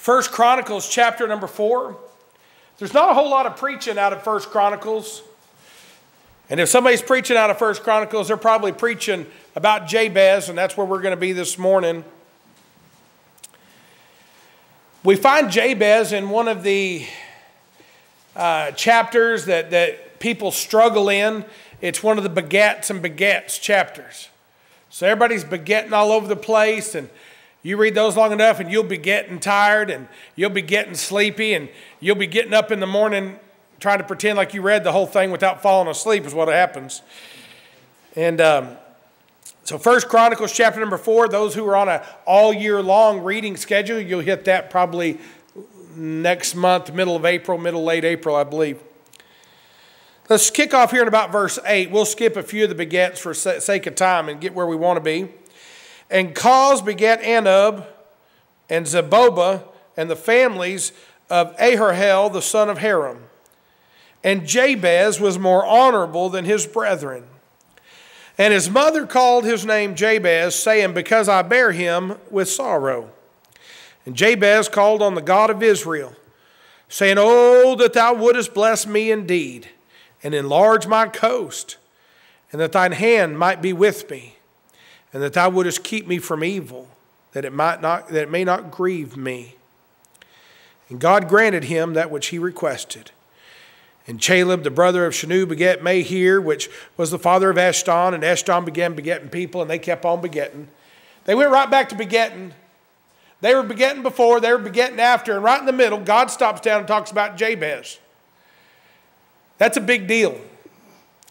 First Chronicles chapter number 4. There's not a whole lot of preaching out of First Chronicles. And if somebody's preaching out of First Chronicles, they're probably preaching about Jabez, and that's where we're going to be this morning. We find Jabez in one of the uh, chapters that, that people struggle in. It's one of the begats and begats chapters. So everybody's begetting all over the place, and you read those long enough, and you'll be getting tired, and you'll be getting sleepy, and you'll be getting up in the morning trying to pretend like you read the whole thing without falling asleep is what happens. And um, so First Chronicles chapter number four, those who are on an all year long reading schedule, you'll hit that probably next month, middle of April, middle, late April, I believe. Let's kick off here in about verse 8. We'll skip a few of the begets for sake of time and get where we want to be. And Coz begat Anub and Zebobah and the families of Aharhel, the son of Harum. And Jabez was more honorable than his brethren. And his mother called his name Jabez, saying, Because I bear him with sorrow. And Jabez called on the God of Israel, saying, Oh, that thou wouldest bless me indeed, and enlarge my coast, and that thine hand might be with me, and that thou wouldest keep me from evil, that it, might not, that it may not grieve me. And God granted him that which he requested. And Chelub, the brother of Shenu, begat Mehir, which was the father of Eshton, and Eshton began begetting people, and they kept on begetting. They went right back to begetting. They were begetting before, they were begetting after, and right in the middle, God stops down and talks about Jabez. That's a big deal.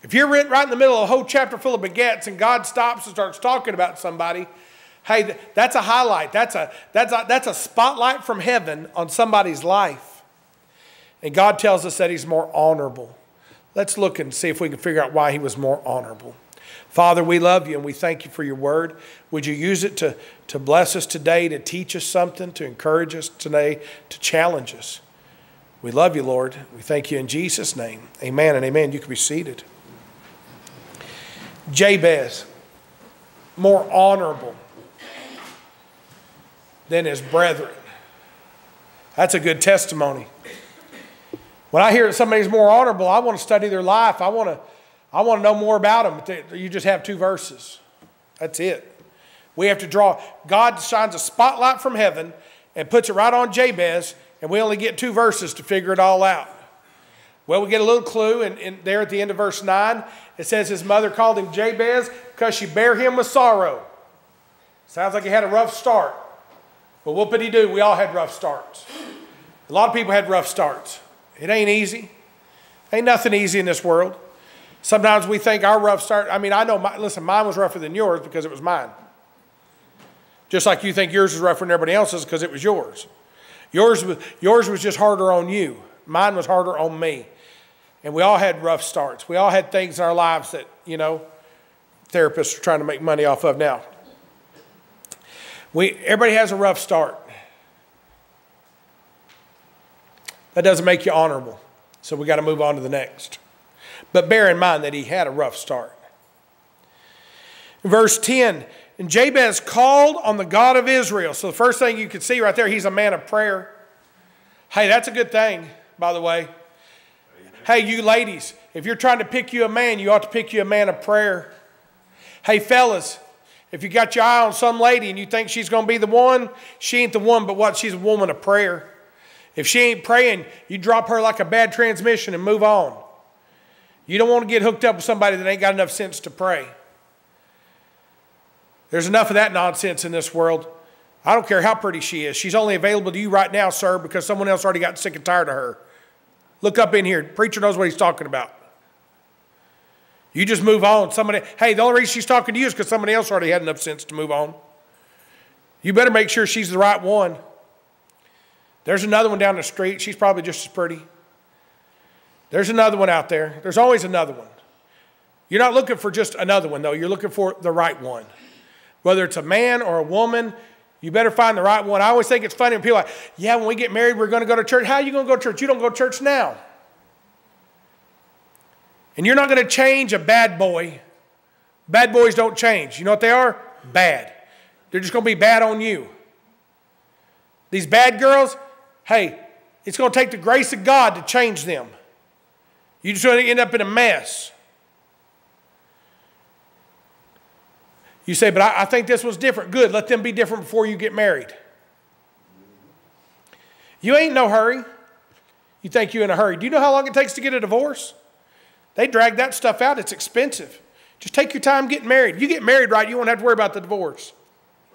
If you're right in the middle of a whole chapter full of begets and God stops and starts talking about somebody, hey, that's a highlight. That's a, that's a, that's a spotlight from heaven on somebody's life. And God tells us that he's more honorable. Let's look and see if we can figure out why he was more honorable. Father, we love you and we thank you for your word. Would you use it to, to bless us today, to teach us something, to encourage us today, to challenge us? We love you, Lord. We thank you in Jesus' name. Amen and amen. You can be seated. Jabez, more honorable than his brethren. That's a good testimony. When I hear that somebody's more honorable, I want to study their life. I want to, I want to know more about them. You just have two verses. That's it. We have to draw. God shines a spotlight from heaven and puts it right on Jabez, and we only get two verses to figure it all out. Well, we get a little clue, and, there at the end of verse 9, it says his mother called him Jabez because she bare him with sorrow. Sounds like he had a rough start. But what did he do? We all had rough starts. A lot of people had rough starts. It ain't easy. Ain't nothing easy in this world. Sometimes we think our rough start, I mean, I know, my, listen, mine was rougher than yours because it was mine. Just like you think yours is rougher than everybody else's because it was yours. Yours was, yours was just harder on you. Mine was harder on me. And we all had rough starts. We all had things in our lives that, you know, therapists are trying to make money off of now. We, everybody has a rough start. That doesn't make you honorable. So we got to move on to the next. But bear in mind that he had a rough start. Verse 10 And Jabez called on the God of Israel. So the first thing you can see right there, he's a man of prayer. Hey, that's a good thing, by the way. Hey, you ladies, if you're trying to pick you a man, you ought to pick you a man of prayer. Hey, fellas, if you got your eye on some lady and you think she's going to be the one, she ain't the one, but what? She's a woman of prayer. If she ain't praying, you drop her like a bad transmission and move on. You don't want to get hooked up with somebody that ain't got enough sense to pray. There's enough of that nonsense in this world. I don't care how pretty she is. She's only available to you right now, sir, because someone else already got sick and tired of her. Look up in here. Preacher knows what he's talking about. You just move on. Somebody, hey, the only reason she's talking to you is because somebody else already had enough sense to move on. You better make sure she's the right one. There's another one down the street. She's probably just as pretty. There's another one out there. There's always another one. You're not looking for just another one, though. You're looking for the right one. Whether it's a man or a woman, you better find the right one. I always think it's funny when people are like, yeah, when we get married, we're going to go to church. How are you going to go to church? You don't go to church now. And you're not going to change a bad boy. Bad boys don't change. You know what they are? Bad. They're just going to be bad on you. These bad girls, hey, it's going to take the grace of God to change them. You're just going to end up in a mess. You say, but I, I think this was different. Good, let them be different before you get married. You ain't no hurry. You think you're in a hurry. Do you know how long it takes to get a divorce? They drag that stuff out, it's expensive. Just take your time getting married. You get married right, you won't have to worry about the divorce.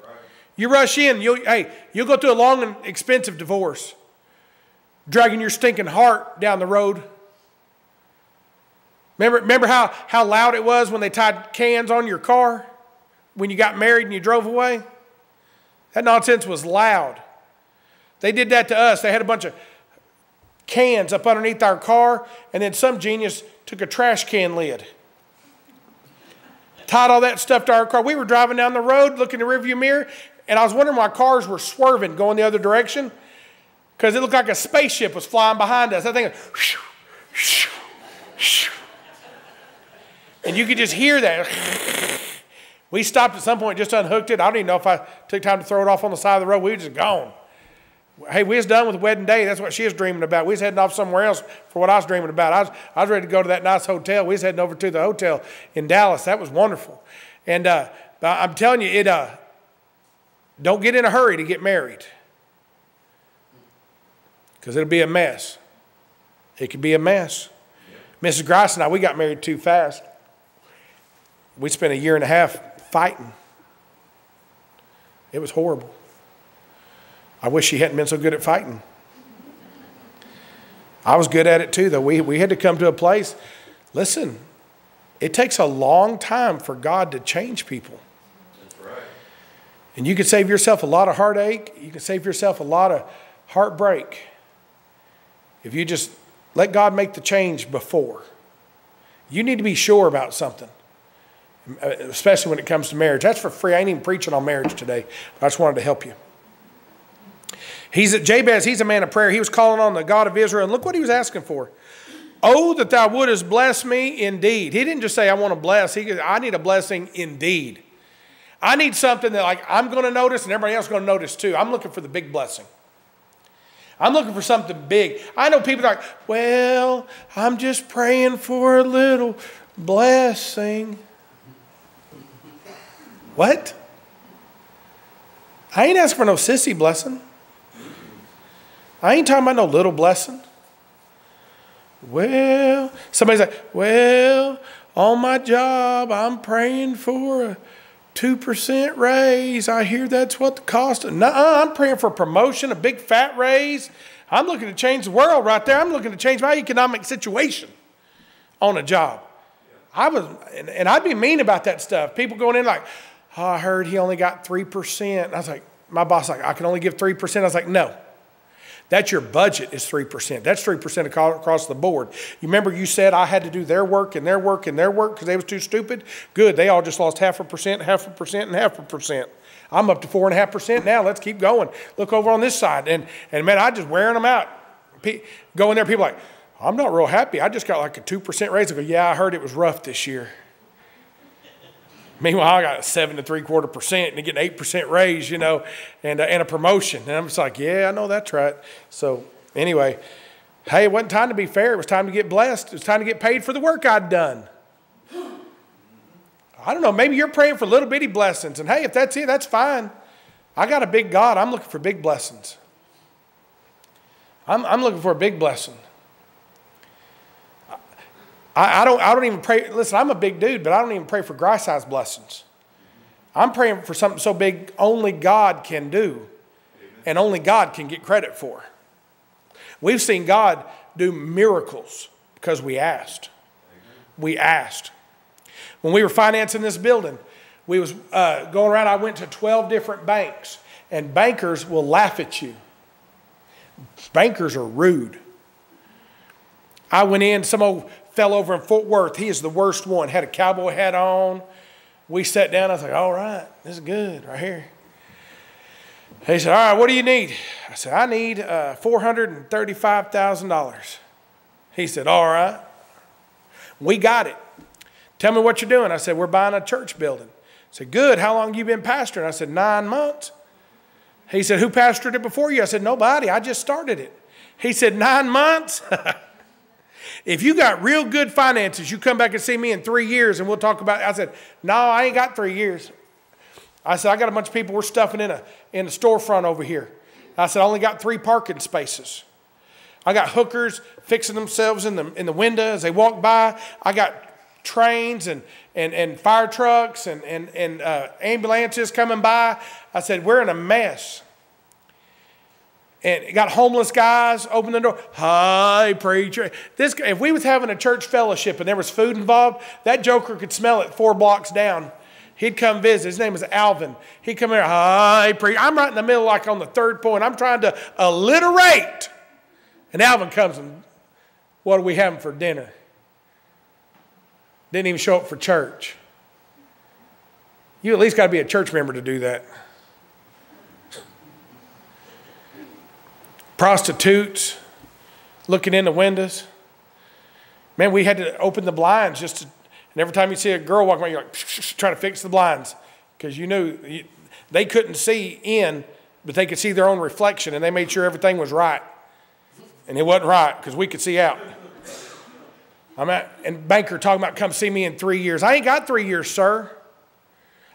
Right. You rush in, you'll, hey, you'll go through a long and expensive divorce, dragging your stinking heart down the road. Remember, remember how, how loud it was when they tied cans on your car when you got married and you drove away? That nonsense was loud. They did that to us. They had a bunch of cans up underneath our car, and then some genius took a trash can lid, tied all that stuff to our car. We were driving down the road, looking in the rearview mirror, and I was wondering why cars were swerving, going the other direction, because it looked like a spaceship was flying behind us. I think, and you could just hear that. We stopped at some point, just unhooked it. I don't even know if I took time to throw it off on the side of the road. We were just gone. Hey, we was done with wedding day. That's what she was dreaming about. We was heading off somewhere else for what I was dreaming about. I was, I was ready to go to that nice hotel. We was heading over to the hotel in Dallas. That was wonderful. And uh, I'm telling you, it uh, don't get in a hurry to get married because it'll be a mess. It could be a mess. Mrs. Grice and I, we got married too fast. We spent a year and a half fighting. It was horrible. I wish she hadn't been so good at fighting. I was good at it too, though. We, we had to come to a place. Listen, it takes a long time for God to change people. That's right. And you can save yourself a lot of heartache, you can save yourself a lot of heartbreak if you just let God make the change before. You need to be sure about something, Uh, especially when it comes to marriage. That's for free. I ain't even preaching on marriage today, I just wanted to help you. He's at Jabez, he's a man of prayer. He was calling on the God of Israel, and look what he was asking for. Oh, that thou wouldest bless me indeed. He didn't just say, I want to bless. He said, I need a blessing indeed. I need something that like I'm going to notice and everybody else is going to notice too. I'm looking for the big blessing. I'm looking for something big. I know people are like, well, I'm just praying for a little blessing. What? I ain't asking for no sissy blessing. I ain't talking about no little blessing. Well, somebody's like, well, on my job, I'm praying for a 2% raise. I hear that's what the cost. No, I'm praying for a promotion, a big fat raise. I'm looking to change the world right there. I'm looking to change my economic situation on a job. I was, and, and I'd be mean about that stuff. People going in like, oh, I heard he only got 3%. I was like, my boss like, I can only give 3%. I was like, no. That's your budget is 3%. That's 3% across the board. You remember you said I had to do their work and their work and their work because they was too stupid? Good. They all just lost half a percent, half a percent, and half a percent. I'm up to four and a half percent now. Let's keep going. Look over on this side. And, and man, I just wearing them out. Going there, people like, I'm not real happy. I just got like a 2% raise. I go, yeah, I heard it was rough this year. Meanwhile, I got a seven to three quarter percent and get an eight percent raise, you know, and, uh, and a promotion. And I'm just like, yeah, I know that's right. So anyway, hey, it wasn't time to be fair. It was time to get blessed. It was time to get paid for the work I'd done. I don't know. Maybe you're praying for little bitty blessings, and hey, if that's it, that's fine. I got a big God. I'm looking for big blessings. I'm, I'm looking for a big blessing. I, I, don't, I don't even pray. Listen, I'm a big dude, but I don't even pray for grass size blessings. I'm praying for something so big only God can do and only God can get credit for. We've seen God do miracles because we asked. We asked. When we were financing this building, we was uh, going around. I went to 12 different banks, and bankers will laugh at you. Bankers are rude. I went in, some old fell over in Fort Worth. He is the worst one. Had a cowboy hat on. We sat down. I was like, all right, this is good right here. He said, all right, what do you need? I said, I need uh, $435,000. He said, all right. We got it. Tell me what you're doing. I said, we're buying a church building. I said, good. How long you been pastoring? I said, nine months. He said, Who pastored it before you? I said, Nobody. I just started it. He said, Nine months? if you got real good finances, you come back and see me in three years and we'll talk about it. I said, No, I ain't got three years. I said, I got a bunch of people we're stuffing in a, in a storefront over here. I said, I only got three parking spaces. I got hookers fixing themselves in the, in the window as they walk by. I got trains and, and, and fire trucks and, and, and uh, ambulances coming by. I said, We're in a mess. And got homeless guys open the door. Hi, preacher. This, if we was having a church fellowship and there was food involved, that joker could smell it four blocks down. He'd come visit. His name was Alvin. He'd come here. Hi, preacher. I'm right in the middle, like on the third point. I'm trying to alliterate. And Alvin comes and, what are we having for dinner? Didn't even show up for church. You at least got to be a church member to do that. Prostitutes looking in the windows. Man, we had to open the blinds just to, and every time you see a girl walking by, you're like, trying to fix the blinds because you knew you, they couldn't see in, but they could see their own reflection, and they made sure everything was right. And it wasn't right because we could see out. I'm at, and banker talking about come see me in three years. I ain't got three years, sir.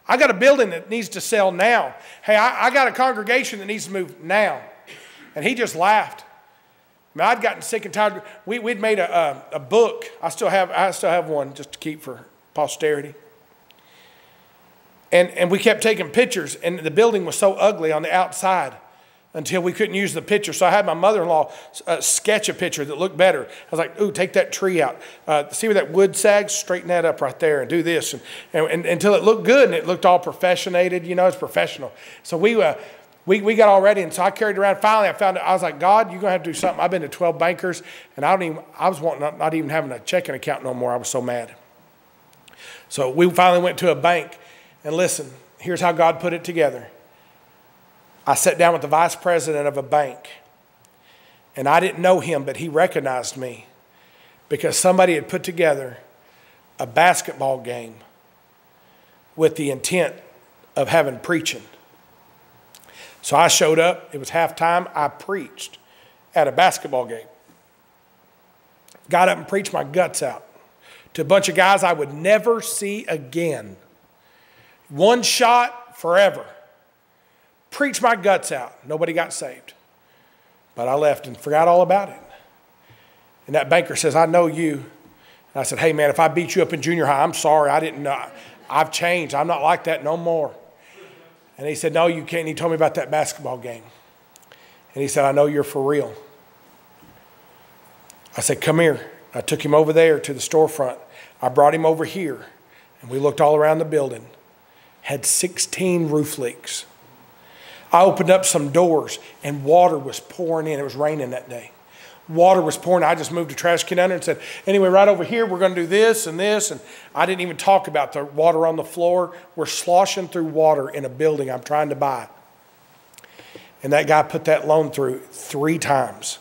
I got a building that needs to sell now. Hey, I, I got a congregation that needs to move now. And he just laughed. I mean, I'd gotten sick and tired. We, we'd made a, a, a book. I still, have, I still have one just to keep for posterity. And, and we kept taking pictures, and the building was so ugly on the outside until we couldn't use the picture. So I had my mother in law uh, sketch a picture that looked better. I was like, ooh, take that tree out. Uh, see where that wood sags? Straighten that up right there and do this. And, and, and, until it looked good and it looked all professionated, you know, it's professional. So we, uh, we, we got all ready. And so I carried around. Finally, I found it. I was like, God, you're going to have to do something. I've been to 12 bankers, and I don't even, I was wanting not, not even having a checking account no more. I was so mad. So we finally went to a bank. And listen, here's how God put it together. I sat down with the vice president of a bank, and I didn't know him, but he recognized me because somebody had put together a basketball game with the intent of having preaching. So I showed up, it was halftime, I preached at a basketball game. Got up and preached my guts out to a bunch of guys I would never see again. One shot forever preached my guts out. Nobody got saved. But I left and forgot all about it. And that banker says, I know you. And I said, Hey, man, if I beat you up in junior high, I'm sorry. I didn't know. I've changed. I'm not like that no more. And he said, No, you can't. And he told me about that basketball game. And he said, I know you're for real. I said, Come here. I took him over there to the storefront. I brought him over here. And we looked all around the building. Had 16 roof leaks. I opened up some doors and water was pouring in. It was raining that day. Water was pouring. I just moved a trash can under and said, anyway, right over here, we're going to do this and this. And I didn't even talk about the water on the floor. We're sloshing through water in a building I'm trying to buy. And that guy put that loan through three times.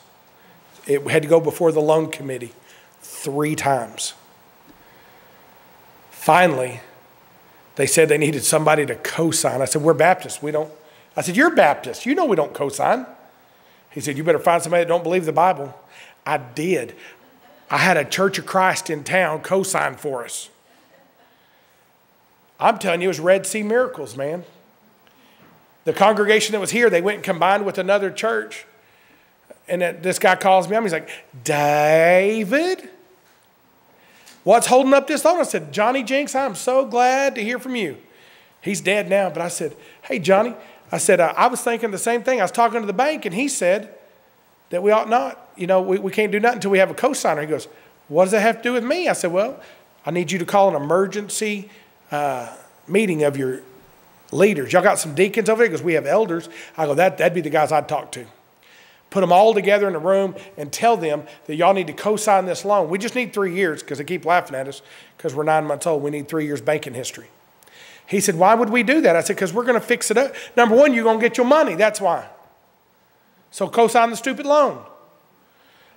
It had to go before the loan committee three times. Finally, they said they needed somebody to co sign. I said, We're Baptists. We don't, I said, You're Baptist. You know we don't cosign. He said, You better find somebody that don't believe the Bible. I did. I had a Church of Christ in town cosign for us. I'm telling you, it was Red Sea miracles, man. The congregation that was here, they went and combined with another church. And this guy calls me up. He's like, David, what's holding up this loan? I said, Johnny Jinks, I'm so glad to hear from you. He's dead now, but I said, Hey, Johnny, I said, I, I was thinking the same thing. I was talking to the bank, and he said that we ought not, you know, we, we can't do nothing until we have a cosigner. He goes, What does that have to do with me? I said, Well, I need you to call an emergency uh, meeting of your leaders. Y'all got some deacons over there? Because we have elders. I go, that, That'd be the guys I'd talk to. Put them all together in a room and tell them that y'all need to co sign this loan. We just need three years because they keep laughing at us because we're nine months old. We need three years banking history. He said, Why would we do that? I said, Because we're going to fix it up. Number one, you're going to get your money. That's why. So co sign the stupid loan.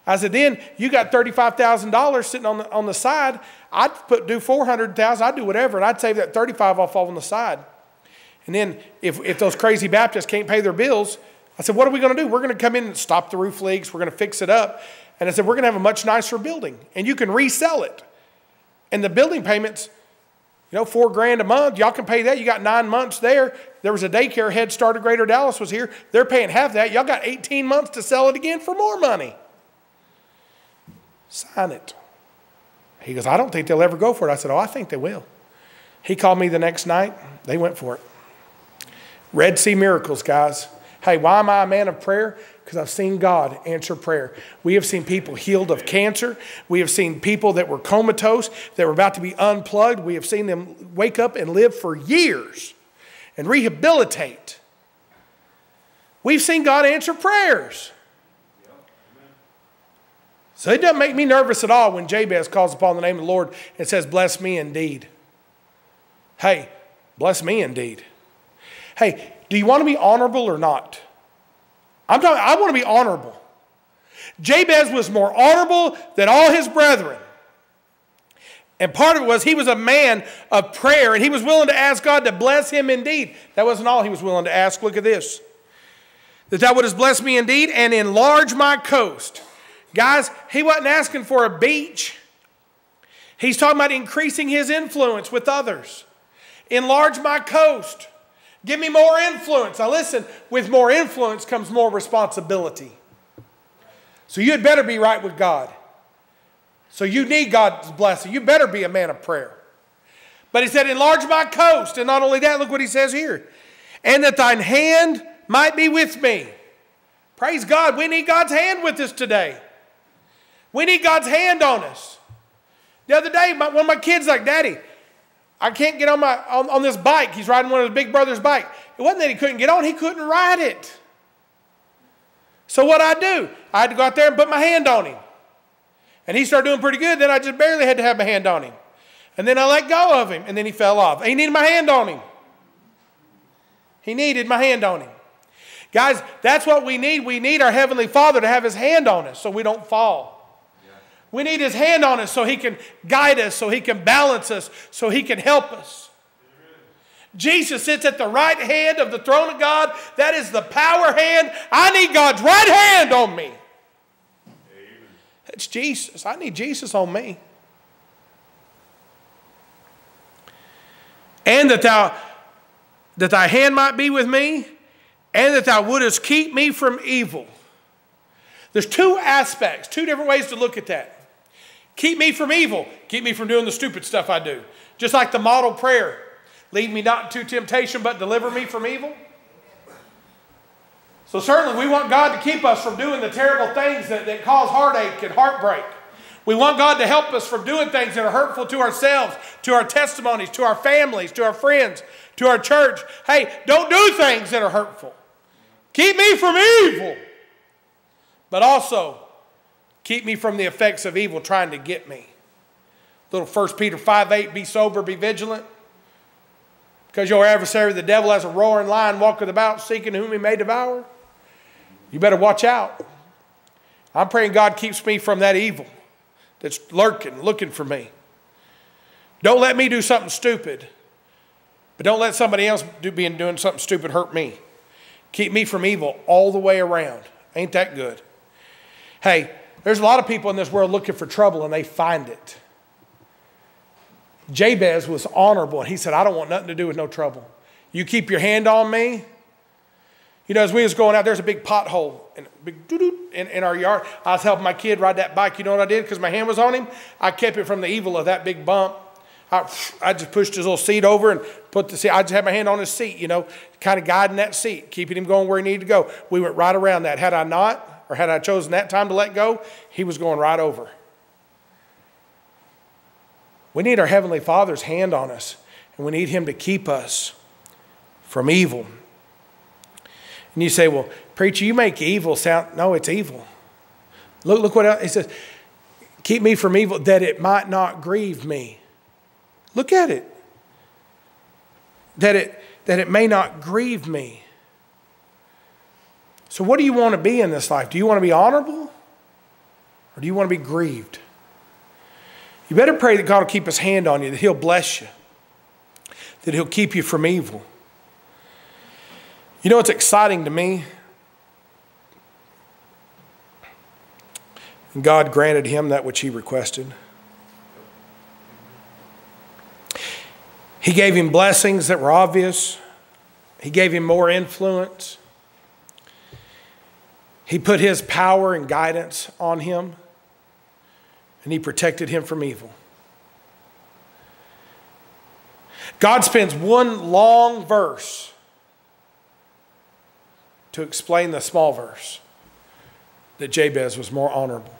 I said, Then you got $35,000 sitting on the, on the side. I'd put, do 400000 I'd do whatever, and I'd save that 35 off on the side. And then if, if those crazy Baptists can't pay their bills, I said, what are we going to do? We're going to come in and stop the roof leaks. We're going to fix it up. And I said, we're going to have a much nicer building and you can resell it. And the building payments, you know, four grand a month, y'all can pay that. You got nine months there. There was a daycare head start of Greater Dallas was here. They're paying half that. Y'all got 18 months to sell it again for more money. Sign it. He goes, I don't think they'll ever go for it. I said, Oh, I think they will. He called me the next night. They went for it. Red Sea miracles, guys. Hey, why am I a man of prayer? Because I've seen God answer prayer. We have seen people healed of cancer. We have seen people that were comatose, that were about to be unplugged. We have seen them wake up and live for years and rehabilitate. We've seen God answer prayers. So it doesn't make me nervous at all when Jabez calls upon the name of the Lord and says, Bless me indeed. Hey, bless me indeed. Hey, do you want to be honorable or not? I'm talking, I want to be honorable. Jabez was more honorable than all his brethren. And part of it was he was a man of prayer and he was willing to ask God to bless him indeed. That wasn't all he was willing to ask. Look at this. That thou wouldst bless me indeed and enlarge my coast. Guys, he wasn't asking for a beach. He's talking about increasing his influence with others. Enlarge my coast. Give me more influence. Now, listen, with more influence comes more responsibility. So, you had better be right with God. So, you need God's blessing. You better be a man of prayer. But he said, Enlarge my coast. And not only that, look what he says here. And that thine hand might be with me. Praise God. We need God's hand with us today. We need God's hand on us. The other day, my, one of my kids like, Daddy, I can't get on, my, on, on this bike. He's riding one of his big brother's bike. It wasn't that he couldn't get on, he couldn't ride it. So what I do? I had to go out there and put my hand on him. And he started doing pretty good. Then I just barely had to have my hand on him. And then I let go of him, and then he fell off. He needed my hand on him. He needed my hand on him. Guys, that's what we need. We need our Heavenly Father to have His hand on us so we don't fall. We need His hand on us so He can guide us, so He can balance us, so He can help us. Jesus sits at the right hand of the throne of God. That is the power hand. I need God's right hand on me. It's Jesus. I need Jesus on me. And that thou that thy hand might be with me, and that thou wouldest keep me from evil. There's two aspects, two different ways to look at that. Keep me from evil. Keep me from doing the stupid stuff I do. Just like the model prayer lead me not into temptation, but deliver me from evil. So, certainly, we want God to keep us from doing the terrible things that, that cause heartache and heartbreak. We want God to help us from doing things that are hurtful to ourselves, to our testimonies, to our families, to our friends, to our church. Hey, don't do things that are hurtful. Keep me from evil. But also, Keep me from the effects of evil trying to get me. Little 1 Peter 5 8, be sober, be vigilant. Because your adversary, the devil, has a roaring lion, walketh about, seeking whom he may devour. You better watch out. I'm praying God keeps me from that evil that's lurking, looking for me. Don't let me do something stupid, but don't let somebody else do, being doing something stupid hurt me. Keep me from evil all the way around. Ain't that good? Hey, there's a lot of people in this world looking for trouble and they find it. Jabez was honorable and he said, I don't want nothing to do with no trouble. You keep your hand on me. You know, as we was going out, there's a big pothole in, big in, in our yard. I was helping my kid ride that bike. You know what I did? Because my hand was on him, I kept it from the evil of that big bump. I, I just pushed his little seat over and put the seat. I just had my hand on his seat, you know, kind of guiding that seat, keeping him going where he needed to go. We went right around that. Had I not, or had I chosen that time to let go, he was going right over. We need our Heavenly Father's hand on us, and we need Him to keep us from evil. And you say, well, preacher, you make evil sound. No, it's evil. Look, look what else. He says, keep me from evil that it might not grieve me. Look at it. That it, that it may not grieve me. So, what do you want to be in this life? Do you want to be honorable or do you want to be grieved? You better pray that God will keep his hand on you, that he'll bless you, that he'll keep you from evil. You know what's exciting to me? God granted him that which he requested. He gave him blessings that were obvious. He gave him more influence. He put his power and guidance on him, and he protected him from evil. God spends one long verse to explain the small verse that Jabez was more honorable.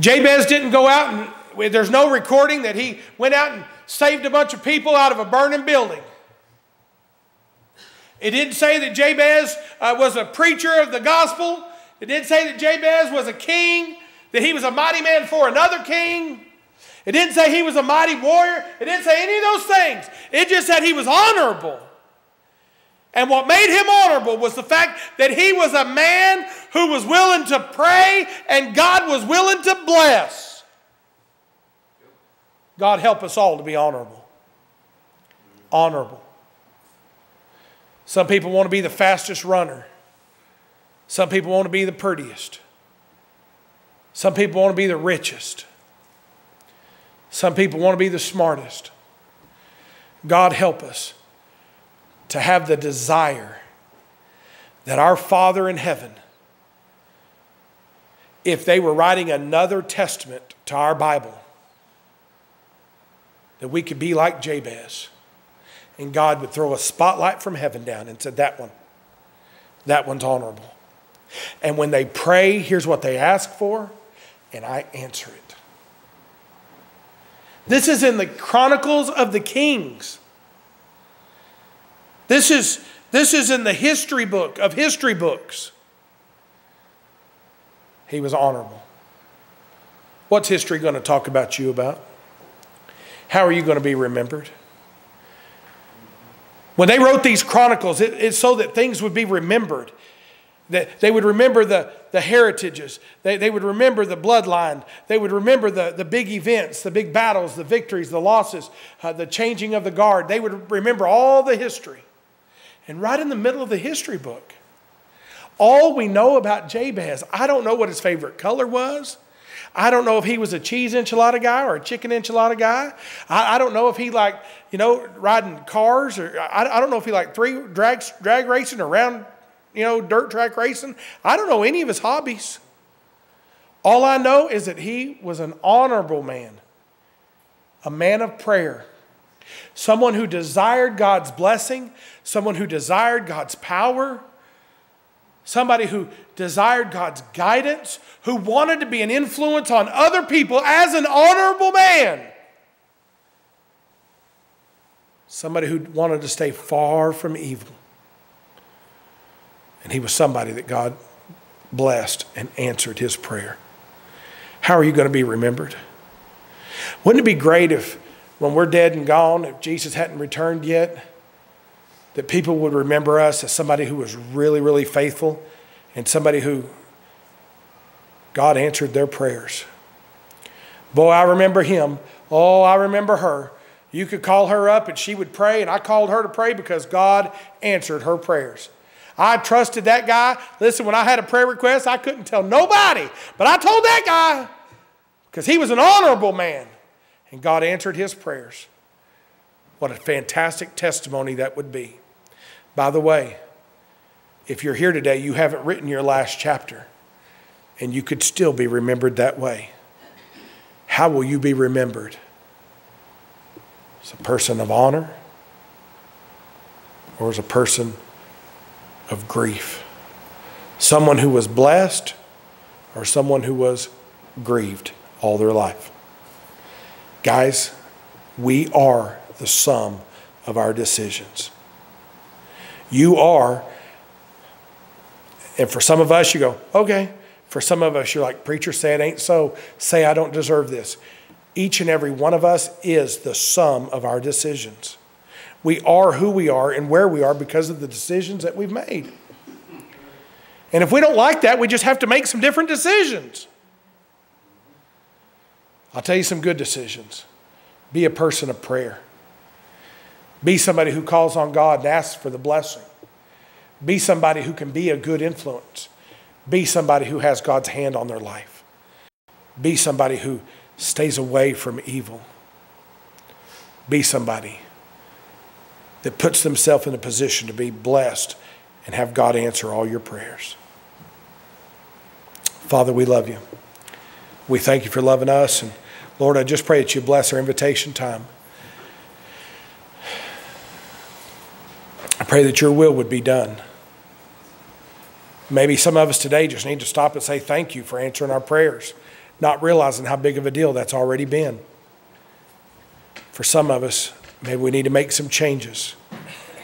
Jabez didn't go out and there's no recording that he went out and saved a bunch of people out of a burning building. It didn't say that Jabez uh, was a preacher of the gospel. It didn't say that Jabez was a king, that he was a mighty man for another king. It didn't say he was a mighty warrior. It didn't say any of those things. It just said he was honorable. And what made him honorable was the fact that he was a man who was willing to pray and God was willing to bless. God help us all to be honorable. Honorable. Some people want to be the fastest runner. Some people want to be the prettiest. Some people want to be the richest. Some people want to be the smartest. God help us to have the desire that our Father in heaven, if they were writing another testament to our Bible, that we could be like Jabez. And God would throw a spotlight from heaven down and said, That one, that one's honorable. And when they pray, here's what they ask for, and I answer it. This is in the Chronicles of the Kings. This is, this is in the history book of history books. He was honorable. What's history going to talk about you about? How are you going to be remembered? When they wrote these chronicles, it, it's so that things would be remembered. That they would remember the, the heritages. They, they would remember the bloodline. They would remember the, the big events, the big battles, the victories, the losses, uh, the changing of the guard. They would remember all the history. And right in the middle of the history book, all we know about Jabez, I don't know what his favorite color was. I don't know if he was a cheese enchilada guy or a chicken enchilada guy. I, I don't know if he liked, you know, riding cars or I, I don't know if he liked three drag, drag racing or round, you know, dirt track racing. I don't know any of his hobbies. All I know is that he was an honorable man, a man of prayer, someone who desired God's blessing, someone who desired God's power, somebody who desired God's guidance, who wanted to be an influence on other people as an honorable man. Somebody who wanted to stay far from evil. And he was somebody that God blessed and answered his prayer. How are you going to be remembered? Wouldn't it be great if, when we're dead and gone, if Jesus hadn't returned yet, that people would remember us as somebody who was really, really faithful and somebody who God answered their prayers. Boy, I remember him. Oh, I remember her. You could call her up and she would pray, and I called her to pray because God answered her prayers. I trusted that guy. Listen, when I had a prayer request, I couldn't tell nobody, but I told that guy because he was an honorable man, and God answered his prayers. What a fantastic testimony that would be. By the way, if you're here today, you haven't written your last chapter, and you could still be remembered that way. How will you be remembered? As a person of honor or as a person of grief? Someone who was blessed or someone who was grieved all their life? Guys, we are the sum of our decisions. You are. And for some of us, you go, okay. For some of us, you're like, preacher, say it ain't so. Say I don't deserve this. Each and every one of us is the sum of our decisions. We are who we are and where we are because of the decisions that we've made. And if we don't like that, we just have to make some different decisions. I'll tell you some good decisions. Be a person of prayer. Be somebody who calls on God and asks for the blessing. Be somebody who can be a good influence. Be somebody who has God's hand on their life. Be somebody who stays away from evil. Be somebody that puts themselves in a position to be blessed and have God answer all your prayers. Father, we love you. We thank you for loving us. And Lord, I just pray that you bless our invitation time. Pray that your will would be done. Maybe some of us today just need to stop and say thank you for answering our prayers, not realizing how big of a deal that's already been. For some of us, maybe we need to make some changes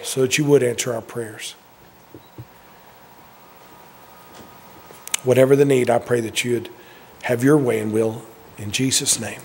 so that you would answer our prayers. Whatever the need, I pray that you'd have your way and will in Jesus' name.